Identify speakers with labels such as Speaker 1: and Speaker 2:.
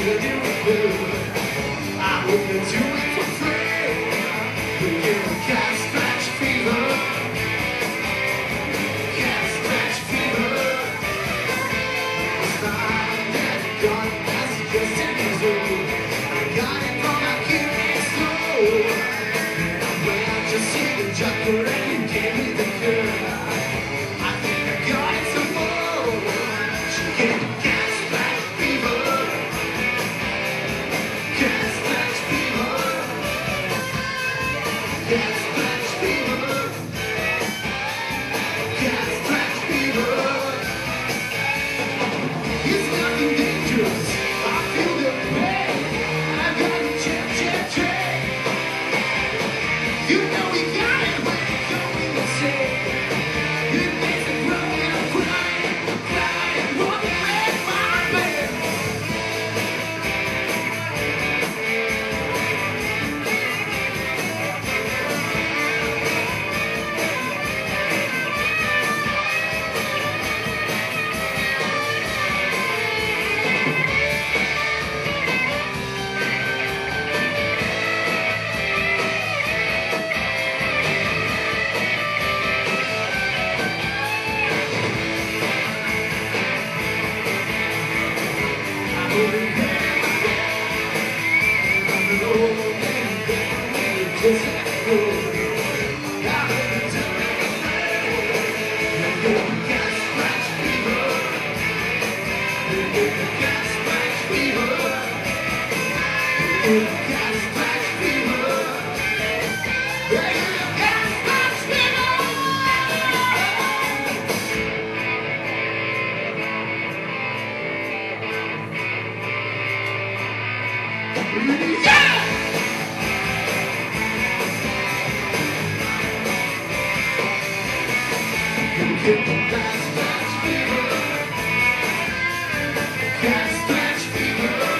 Speaker 1: Should you do? Yeah! Got scratch fever.